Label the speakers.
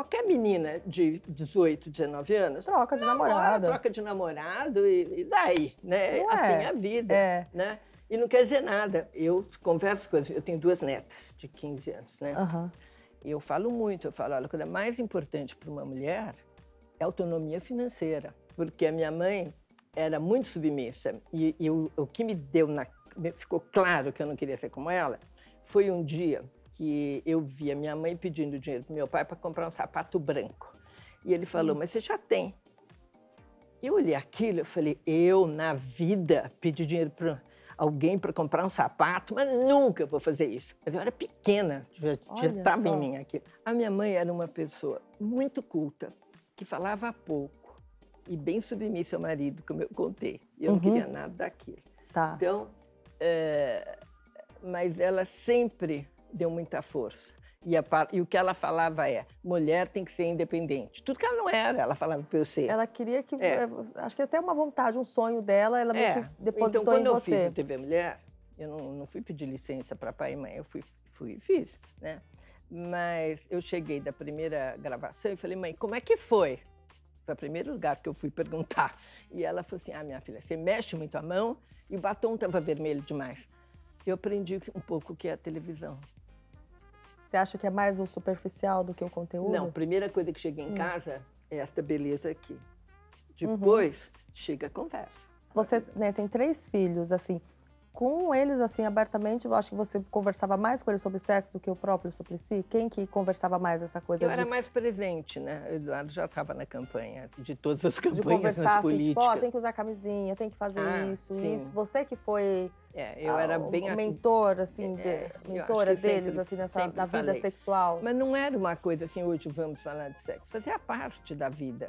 Speaker 1: Qualquer menina de 18, 19 anos.
Speaker 2: Troca de namorado.
Speaker 1: Troca de namorado e, e daí, né?
Speaker 2: Não
Speaker 1: assim
Speaker 2: é.
Speaker 1: é a vida.
Speaker 2: É.
Speaker 1: Né? E não quer dizer nada. Eu converso com as, Eu tenho duas netas de 15 anos, né?
Speaker 2: Aham.
Speaker 1: E eu falo muito, eu falo, olha, a coisa mais importante para uma mulher é autonomia financeira. Porque a minha mãe era muito submissa. E, e o, o que me deu na. ficou claro que eu não queria ser como ela, foi um dia que eu vi a minha mãe pedindo dinheiro para meu pai para comprar um sapato branco. E ele falou, mas você já tem. Eu olhei aquilo e falei, eu na vida pedi dinheiro para alguém para comprar um sapato, mas nunca vou fazer isso. Mas eu era pequena, já estava em mim aquilo. A minha mãe era uma pessoa muito culta, que falava pouco e bem submissa ao marido, como eu contei. E eu
Speaker 2: Uhum.
Speaker 1: não queria nada daquilo.
Speaker 2: Tá.
Speaker 1: Então, é, mas ela sempre deu muita força. E, a e o que ela falava é: mulher tem que ser independente. Tudo que ela não era, ela falava para eu ser.
Speaker 2: Ela queria que.
Speaker 1: É.
Speaker 2: Acho que até uma vontade, um sonho dela, ela meio
Speaker 1: É,
Speaker 2: que depositou
Speaker 1: então, quando
Speaker 2: em
Speaker 1: eu
Speaker 2: você.
Speaker 1: fiz o TV Mulher, eu não, não fui pedir licença para pai e mãe, eu fui, fui fiz, né? Mas eu cheguei da primeira gravação e falei, mãe, como é que foi? Foi o primeiro lugar que eu fui perguntar. E ela falou assim, ah, minha filha, você mexe muito a mão e o batom estava vermelho demais. Eu aprendi um pouco o que é a televisão.
Speaker 2: Você acha que é mais o superficial do que o conteúdo?
Speaker 1: Não, a primeira coisa que cheguei em
Speaker 2: Hum.
Speaker 1: casa é esta beleza aqui.
Speaker 2: Uhum.
Speaker 1: Depois, chega a conversa.
Speaker 2: Você né, tem três filhos, assim. Com eles, assim, abertamente, eu acho que você conversava mais com eles sobre sexo do que o próprio sobre si? Quem que conversava mais essa coisa
Speaker 1: Eu
Speaker 2: de,
Speaker 1: era mais presente, né? O Eduardo já estava na campanha de todas as
Speaker 2: de
Speaker 1: campanhas
Speaker 2: conversar
Speaker 1: nas
Speaker 2: assim,
Speaker 1: políticas.
Speaker 2: tipo, ó, tem que usar camisinha, tem que fazer
Speaker 1: Ah,
Speaker 2: isso,
Speaker 1: sim.
Speaker 2: isso. Você que foi
Speaker 1: É, eu
Speaker 2: ah,
Speaker 1: era bem...
Speaker 2: mentor, assim,
Speaker 1: É,
Speaker 2: de- mentora
Speaker 1: que sempre-
Speaker 2: deles, assim, nessa, na vida
Speaker 1: falei.
Speaker 2: sexual.
Speaker 1: Mas não era uma coisa assim, hoje vamos falar de sexo. Fazia parte da vida.